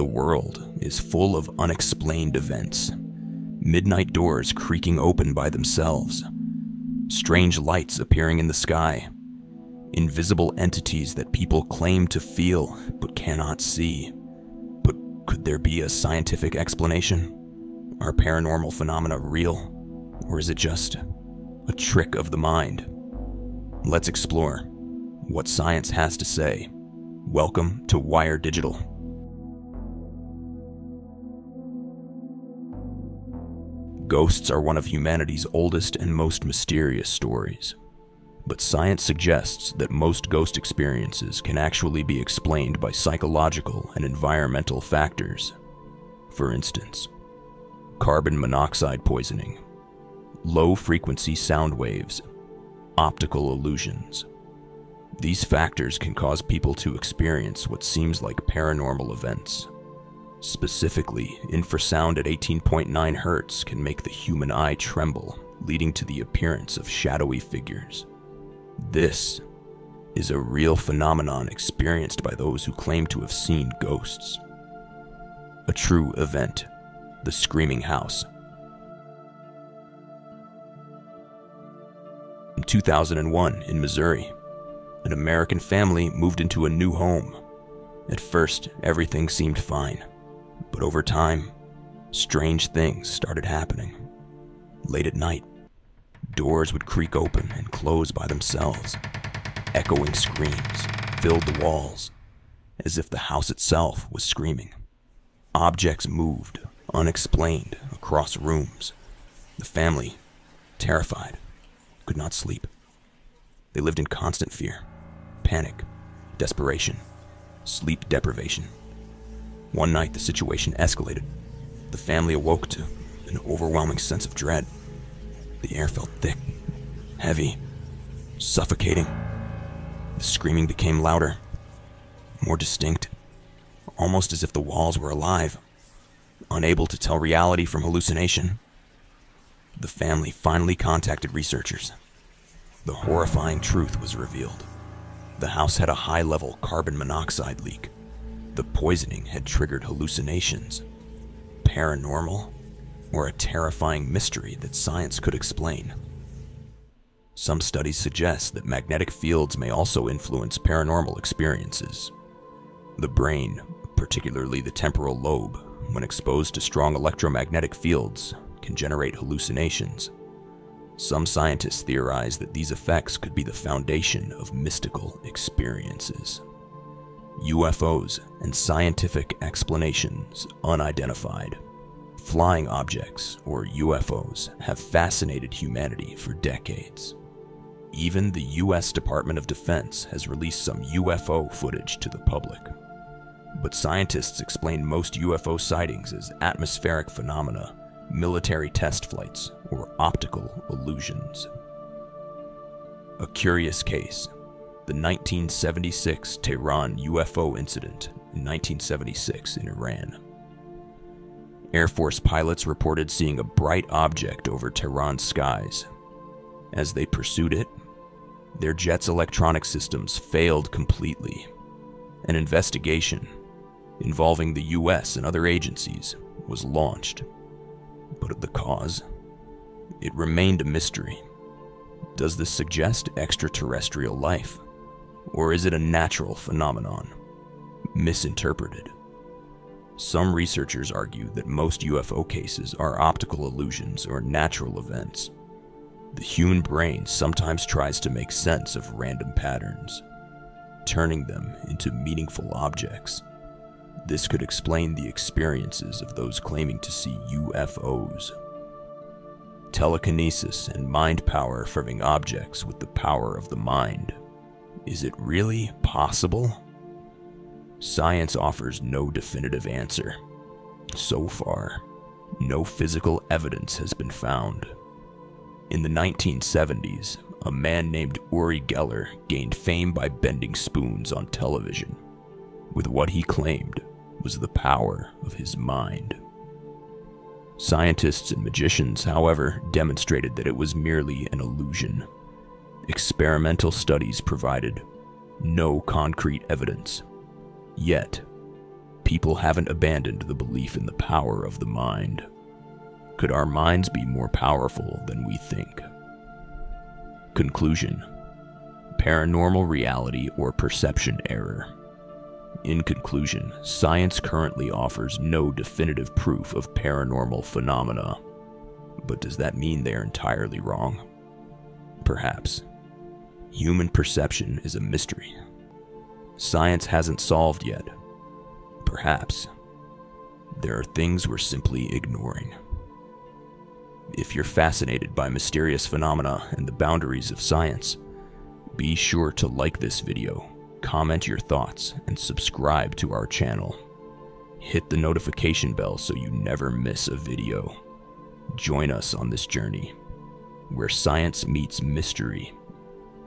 The world is full of unexplained events. Midnight doors creaking open by themselves, strange lights appearing in the sky, invisible entities that people claim to feel but cannot see. But could there be a scientific explanation? Are paranormal phenomena real? Or is it just a trick of the mind? Let's explore what science has to say. Welcome to Wire Digital. Ghosts are one of humanity's oldest and most mysterious stories. But science suggests that most ghost experiences can actually be explained by psychological and environmental factors. For instance, carbon monoxide poisoning, low frequency sound waves, optical illusions. These factors can cause people to experience what seems like paranormal events. Specifically, infrasound at 18.9 Hz can make the human eye tremble, leading to the appearance of shadowy figures. This is a real phenomenon experienced by those who claim to have seen ghosts. A true event, the Screaming House. In 2001, in Missouri, an American family moved into a new home. At first, everything seemed fine. But over time, strange things started happening. Late at night, doors would creak open and close by themselves. Echoing screams filled the walls, as if the house itself was screaming. Objects moved, unexplained, across rooms. The family, terrified, could not sleep. They lived in constant fear, panic, desperation, sleep deprivation. One night, the situation escalated. The family awoke to an overwhelming sense of dread. The air felt thick, heavy, suffocating. The screaming became louder, more distinct, almost as if the walls were alive, unable to tell reality from hallucination. The family finally contacted researchers. The horrifying truth was revealed. The house had a high level carbon monoxide leak the poisoning had triggered hallucinations, paranormal, or a terrifying mystery that science could explain. Some studies suggest that magnetic fields may also influence paranormal experiences. The brain, particularly the temporal lobe, when exposed to strong electromagnetic fields, can generate hallucinations. Some scientists theorize that these effects could be the foundation of mystical experiences. UFOs and scientific explanations unidentified. Flying objects, or UFOs, have fascinated humanity for decades. Even the US Department of Defense has released some UFO footage to the public. But scientists explain most UFO sightings as atmospheric phenomena, military test flights, or optical illusions. A curious case the 1976 Tehran UFO incident in 1976 in Iran. Air Force pilots reported seeing a bright object over Tehran's skies. As they pursued it, their jet's electronic systems failed completely. An investigation involving the US and other agencies was launched. But the cause? It remained a mystery. Does this suggest extraterrestrial life? Or is it a natural phenomenon? Misinterpreted. Some researchers argue that most UFO cases are optical illusions or natural events. The human brain sometimes tries to make sense of random patterns, turning them into meaningful objects. This could explain the experiences of those claiming to see UFOs. Telekinesis and mind power affirming objects with the power of the mind. Is it really possible? Science offers no definitive answer. So far, no physical evidence has been found. In the 1970s, a man named Uri Geller gained fame by bending spoons on television with what he claimed was the power of his mind. Scientists and magicians, however, demonstrated that it was merely an illusion experimental studies provided no concrete evidence. Yet, people haven't abandoned the belief in the power of the mind. Could our minds be more powerful than we think? Conclusion Paranormal reality or perception error. In conclusion, science currently offers no definitive proof of paranormal phenomena. But does that mean they're entirely wrong? Perhaps. Human perception is a mystery. Science hasn't solved yet. Perhaps. There are things we're simply ignoring. If you're fascinated by mysterious phenomena and the boundaries of science, be sure to like this video, comment your thoughts, and subscribe to our channel. Hit the notification bell so you never miss a video. Join us on this journey, where science meets mystery.